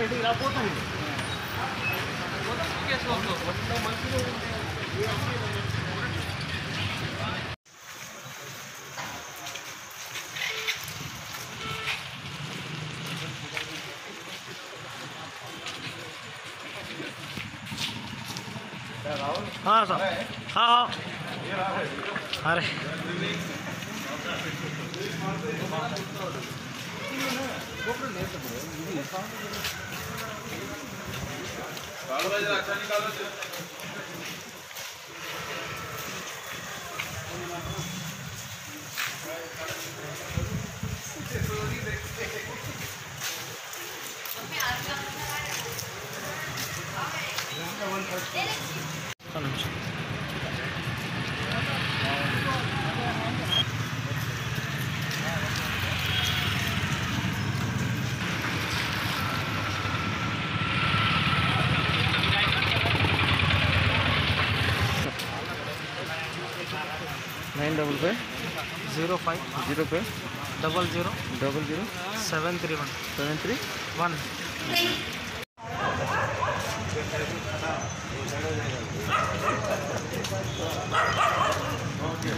Ready రాపోతాను हाँ sir हाँ हाँ अरे थोड़ा इधर अच्छा निकालो Thank you. Nine double five zero five zero five double zero double zero seven three one seven three one okay.